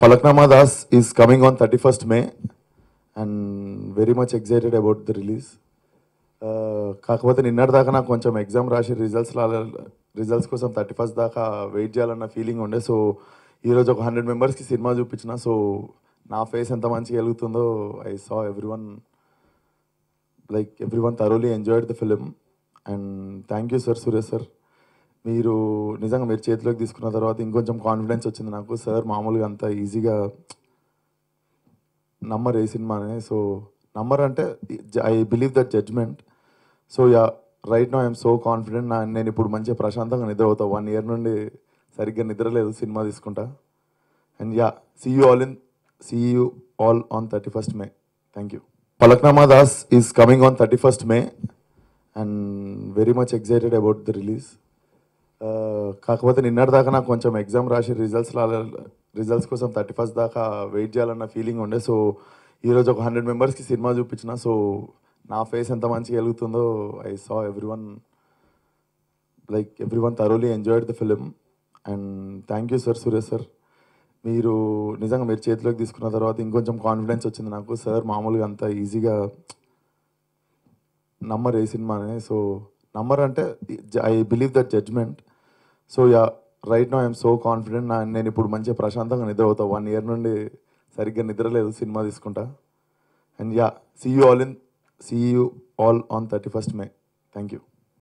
Palaknama Das is coming on 31st May and very much excited about the release. Release కాకపోతే నిన్నటి దాకా నాకు కొంచెం ఎగ్జామ్ రాసి రిజల్ట్స్ రిజల్ట్స్ కోసం థర్టీ ఫస్ట్ దాకా వెయిట్ చేయాలన్న ఫీలింగ్ ఉండే. సో ఈరోజు ఒక హండ్రెడ్ మెంబర్స్కి సినిమా చూపించిన. సో నా ఫేస్ ఎంత మంచిగా వెలుగుతుందో I saw everyone like everyone thoroughly enjoyed the film and thank you sir Suresh sir మీరు నిజంగా మీరు చేతిలోకి తీసుకున్న తర్వాత ఇంకొంచెం కాన్ఫిడెన్స్ వచ్చింది నాకు. సార్ మామూలుగా అంత ఈజీగా నమ్మర్ ఏ సినిమానే. సో నమ్మర్ అంటే I believe that judgement so yeah right no I'm so confident నా నేను ఇప్పుడు మంచిగా ప్రశాంతంగా నిద్ర అవుతా వన్ ఇయర్ నుండి సరిగ్గా నిద్ర లేదు సినిమా తీసుకుంటా. And yeah see you all in see you all on thirty first May thank you Falaknuma Das is coming on thirty first May and very much excited about the release కాకపోతే నిన్నటిదాకా నాకు కొంచెం ఎగ్జామ్ రాసి results results కోసం thirty first దాకా wait చేయాలన్న feeling ఉండే. So ఈరోజు ఒక హండ్రెడ్ మెంబర్స్కి సినిమా చూపించిన. సో నా ఫేస్ ఎంత మంచిగా వెలుగుతుందో I saw everyone like everyone thoroughly enjoyed the film and thank you sir Suresh sir. మీరు నిజంగా మీరు చేతిలోకి తీసుకున్న తర్వాత ఇంకొంచెం కాన్ఫిడెన్స్ వచ్చింది నాకు. సార్ మామూలుగా అంత ఈజీగా నమ్మర్ ఏ సినిమానే. సో నంబర్ అంటే I believe that judgement so yeah right no I'm so confident నా నేను ఇప్పుడు మంచిగా ప్రశాంతంగా నిద్ర అవుతా వన్ ఇయర్ నుండి సరిగ్గా నిద్ర లేదు సినిమా తీసుకుంటా. And yeah see you all in see you all on thirty first May thank you